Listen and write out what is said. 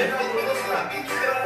Verão,